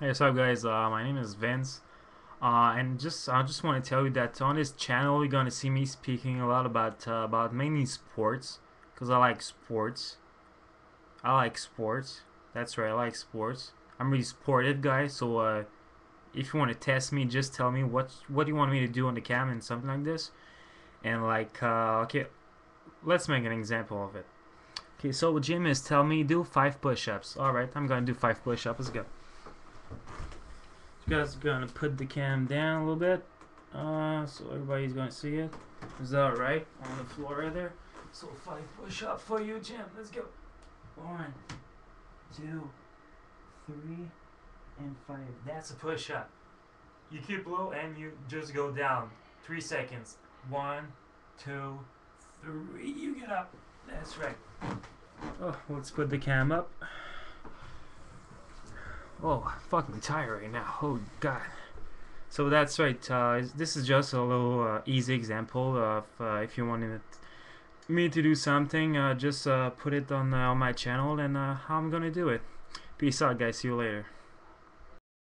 Hey, what's up, guys? Uh, my name is Vince, uh, and just I just want to tell you that on this channel you're gonna see me speaking a lot about uh, about mainly sports, cause I like sports. I like sports. That's right, I like sports. I'm really sportive guy, so uh, if you want to test me, just tell me what what you want me to do on the cam and something like this, and like uh, okay, let's make an example of it. Okay, so Jim is tell me do five push-ups. All right, I'm gonna do five push-ups. Let's go. Guys gonna put the cam down a little bit, uh, so everybody's gonna see it. Is that right on the floor right there? So five push-up for you, Jim. Let's go. One, two, three, and five. That's a push-up. You keep low and you just go down. Three seconds. One, two, three. You get up. That's right. Oh, let's put the cam up. Oh, I'm fucking tired right now. Oh god. So that's right. Uh, this is just a little uh, easy example of uh, if you wanted me to do something, uh, just uh, put it on uh, on my channel and how I'm gonna do it. Peace out, guys. See you later.